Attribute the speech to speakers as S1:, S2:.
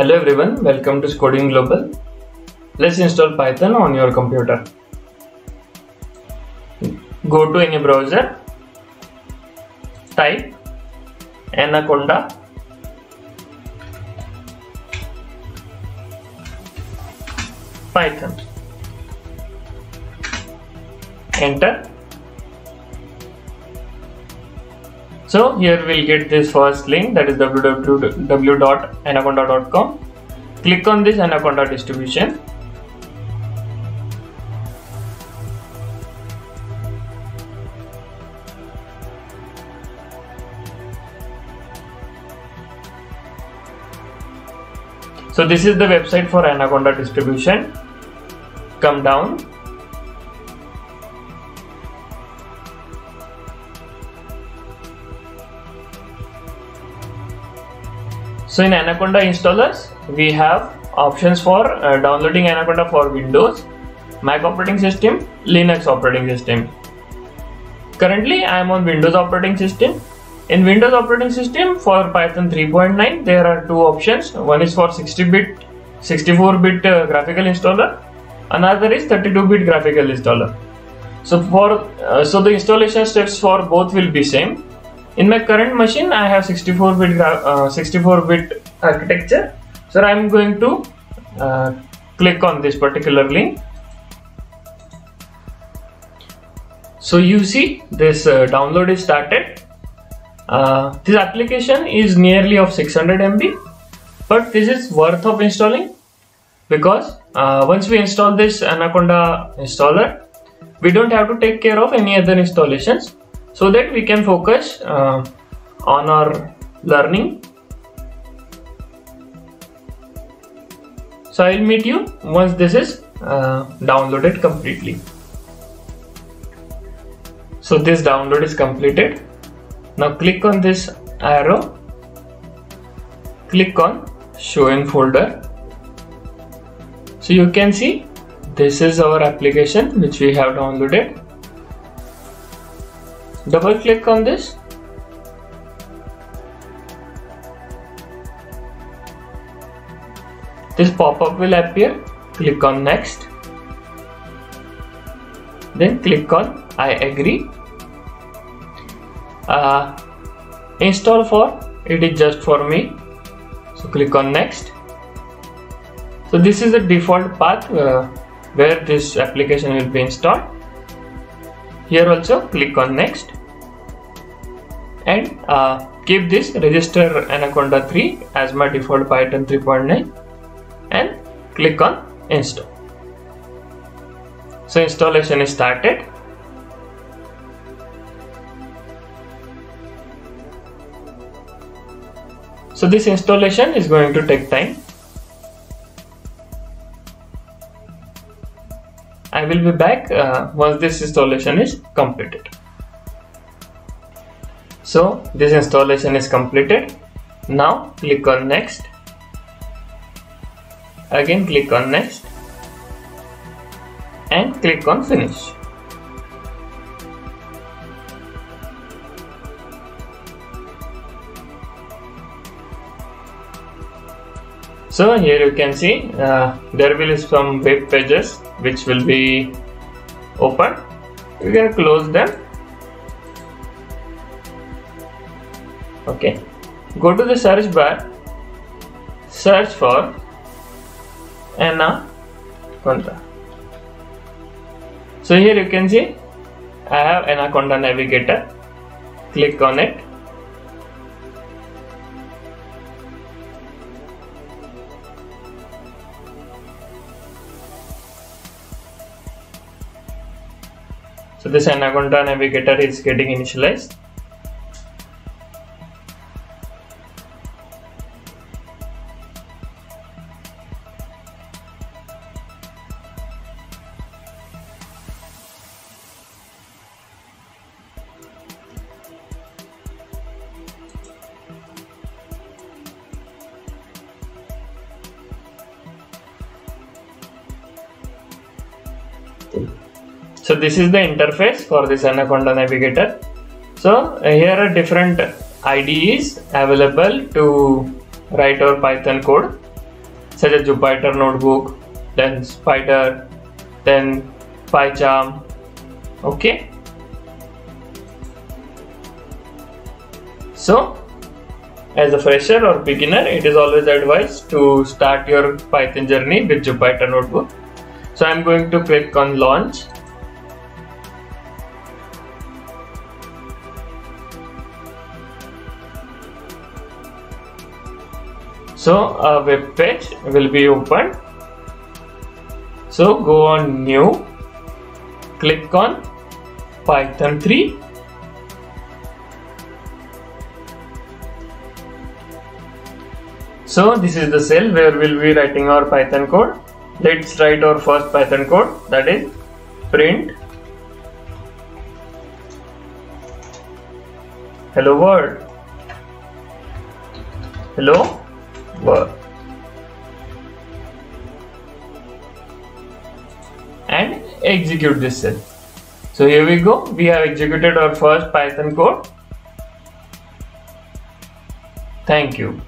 S1: Hello everyone, welcome to Scodeen Global. Let's install Python on your computer. Go to any browser, type Anaconda Python. Enter. So here we'll get this first link that is www.anaconda.com. Click on this Anaconda distribution. So this is the website for Anaconda distribution. Come down. So in Anaconda installers, we have options for uh, downloading Anaconda for Windows, Mac operating system, Linux operating system. Currently, I am on Windows operating system. In Windows operating system for Python 3.9, there are two options. One is for 60-bit, 64-bit uh, graphical installer. Another is 32-bit graphical installer. So for uh, so the installation steps for both will be same. In my current machine, I have 64-bit 64-bit architecture. So I'm going to uh, click on this particular link. So you see this uh, download is started. Uh, this application is nearly of 600 MB, but this is worth of installing because uh, once we install this Anaconda installer, we don't have to take care of any other installations so that we can focus uh, on our learning. So I will meet you once this is uh, downloaded completely. So this download is completed. Now click on this arrow. Click on show in folder. So you can see this is our application which we have downloaded double click on this. This pop-up will appear. Click on next. Then click on I agree. Uh, install for. It is just for me. So click on next. So this is the default path uh, where this application will be installed. Here also click on next and uh, keep this register anaconda 3 as my default python 3.9 and click on install. So installation is started. So this installation is going to take time. I will be back uh, once this installation is completed. So this installation is completed. Now click on next. Again click on next and click on finish. So here you can see uh, there will be some web pages which will be open. You can close them. Okay. Go to the search bar. Search for Anaconda. So here you can see I have Anaconda Navigator. Click on it So this Anaconda navigator is getting initialized. So this is the interface for this anaconda navigator so uh, here are different IDEs available to write our python code such as Jupyter Notebook, then Spyder, then PyCharm. Okay. So, as a fresher or beginner, it is always advised to start your Python journey with Jupyter Notebook. So I'm going to click on launch. So a web page will be opened. So go on new. Click on python 3 so this is the cell where we'll be writing our python code let's write our first python code that is print. Hello world. Hello world. And execute this cell. So here we go. We have executed our first python code. Thank you